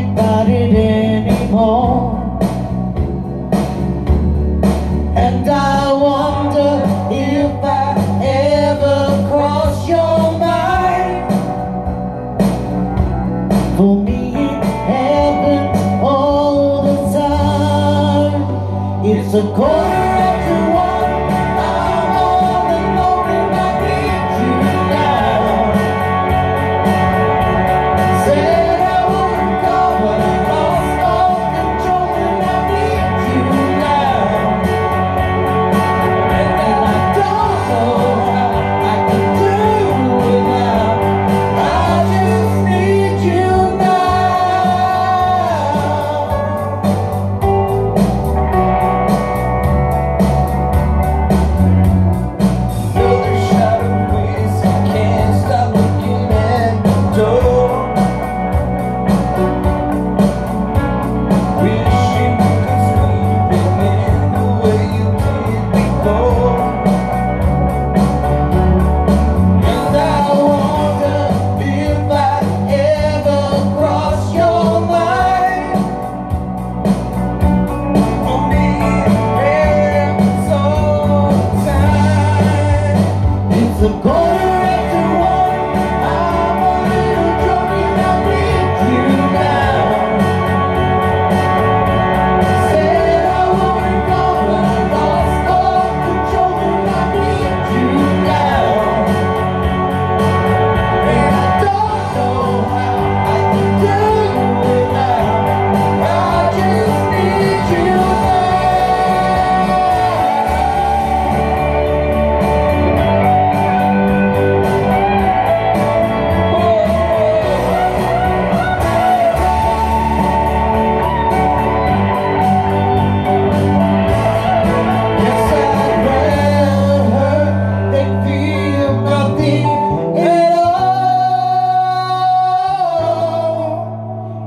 anybody anymore. And I wonder if I ever cross your mind. For me it happens all the time. It's a cold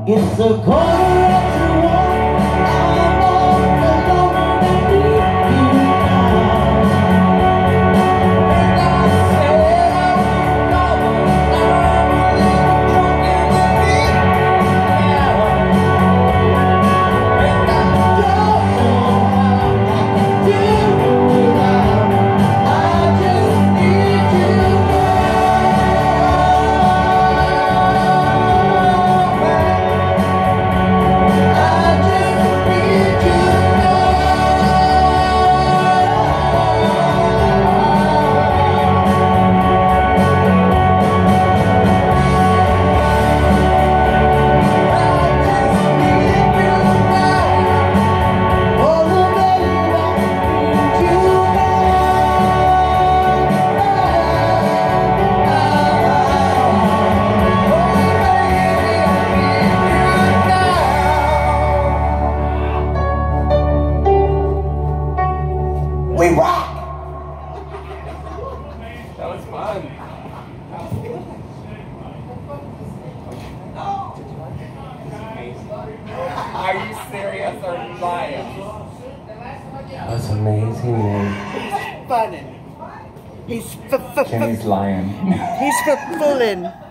It's a cold. We rock. That was fun. Are you serious or lying? That was amazing, man. He's funning. He's f- f- lying. He's f-